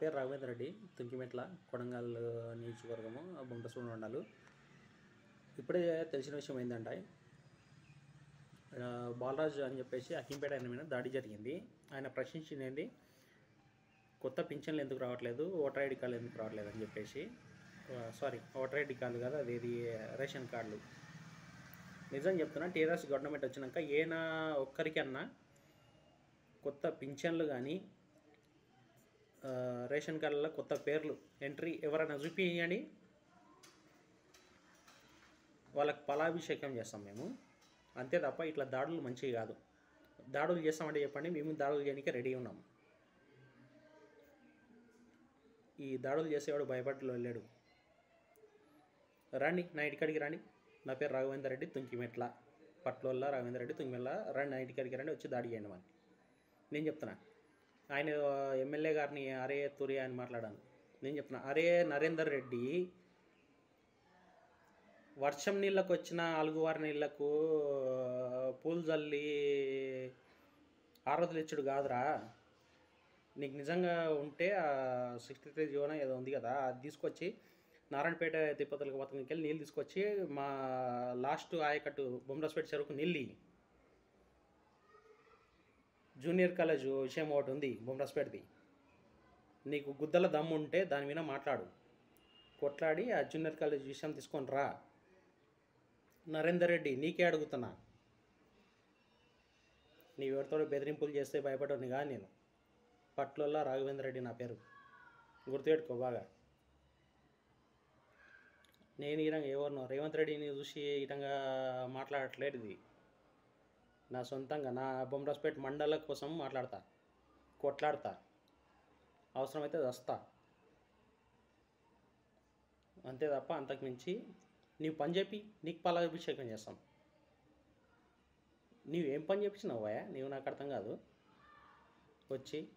పేరు రాఘవేంద్ర రెడ్డి తుంకిమెట్ల కొడంగల్ నియోజకవర్గము బొంటసూరు మండలు ఇప్పుడే తెలిసిన విషయం ఏంటంటే బాలరాజు అని చెప్పేసి అకింపేట ఆయన మీద దాడి జరిగింది. ఆయన ప్రశ్నించింది కొత్త పింఛన్లు ఎందుకు రావట్లేదు? ఓటర్ ఐడి కార్డులు ఎందుకు రావట్లేదు అని చెప్పేసి. సారీ ఓటర్ ఐడి కార్డు కాదు అది ఇది రేషన్ కార్డులు. నిజం చెప్తున్నా టీఆర్ఎస్ గవర్నమెంట్ వచ్చినాక ఏనా ఒక్కరికన్నా కొత్త పింఛన్లు కానీ రేషన్ కార్డులలో కొత్త పేర్లు ఎంట్రీ ఎవరైనా చూపించండి వాళ్ళకి ఫలాభిషేకం చేస్తాం మేము. అంతే తప్ప ఇట్లా దాడులు మంచివి కాదు. దాడులు చేస్తామంటే చెప్పండి మేము దాడులు చేయడానికి రెడీ ఉన్నాము ఈ దాడులు చేసేవాడు భయపడ్డలో వెళ్ళాడు. రండి నా ఇంటికాడికి రండి. నా పేరు రాఘవేందర్ రెడ్డి తుంకిమెట్ల పట్లోల్ల రాఘవేందర్ రెడ్డి తుంకిమెట్ల. రండి నా ఇంటికాడికి రండి వచ్చి దాడి చేయండి మరి నేను చెప్తున్నా ఆయన ఎమ్మెల్యే గారిని అరే తురి అని మాట్లాడాను. నేను చెప్తున్నా అరే నరేందర్ రెడ్డి వర్షం నీళ్ళకు వచ్చిన అలుగువారి నీళ్ళకు పూలు జల్లి ఆరోధులు ఇచ్చుడు కాదురా. నీకు నిజంగా ఉంటే సిక్స్టీ త్రీ జీవన ఏదో ఉంది కదా అది తీసుకొచ్చి నారాయణపేట తిరుపతికి పథకంకి వెళ్ళి నీళ్ళు తీసుకొచ్చి మా లాస్ట్ ఆయకట్టు బొమ్మరాజపేట చెరువుకు నీళ్ళు జూనియర్ కాలేజ్ విషయం ఒకటి ఉంది బొమ్మరాజపేటది. నీకు గుద్దల దమ్ము ఉంటే దాని మీద మాట్లాడు. కొట్లాడి ఆ జూనియర్ కాలేజ్ విషయం తీసుకొని రా. నరేందర్ రెడ్డి నీకే అడుగుతున్నా. నీవెవరితో బెదిరింపులు చేస్తే భయపడని కానీ నేను. పట్లల్లో రాఘవేంద్ర రెడ్డి నా పేరు. గుర్తుపెట్టుకో బాగా. నేను ఈ విధంగా ఎవరినో రేవంత్ రెడ్డిని చూసి ఈ విధంగా మాట్లాడట్లేదు నా సొంతంగా నా బొమ్మరాజ్పేట మండల కోసం మాట్లాడతా కొట్లాడతా అవసరమైతే వస్తా. అంతే తప్ప అంతకు మించి నీవు పని చెప్పి నీకు పాలాభిషేకం చేస్తాం. నీవు ఏం పని చెప్పించినావా నీవు నాకు అర్థం కాదు. వచ్చి.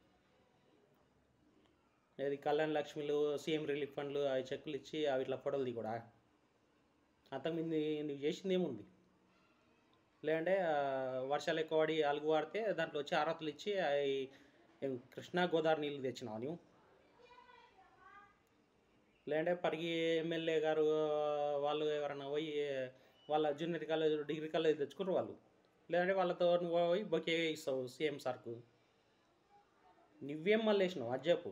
ఏది కళ్యాణ్ లక్ష్మిలు సీఎం రిలీఫ్ ఫండ్లు అవి చెక్కులు ఇచ్చి అవి ఇట్లా ఫోటోలు దిగుడా? అంతకుమింది నువ్వు చేసింది ఏముంది? లేదంటే వర్షాలు ఎక్కువ పడి అలుగు వాడితే దాంట్లో వచ్చి ఆరతులు ఇచ్చి అవి కృష్ణా గోదావరి నీళ్ళు తెచ్చినావు నువ్వు లేదంటే పరిగి ఎమ్మెల్యే గారు వాళ్ళు ఎవరైనా పోయి వాళ్ళ జూనియర్ కాలేజ్ డిగ్రీ కాలేజ్ తెచ్చుకున్నారు వాళ్ళు. లేదంటే వాళ్ళతో నువ్వు పోయి బొకే ఇస్తావు సీఎం సార్కు. నువ్వేం మళ్ళీ వేసినావు? అజ్జపు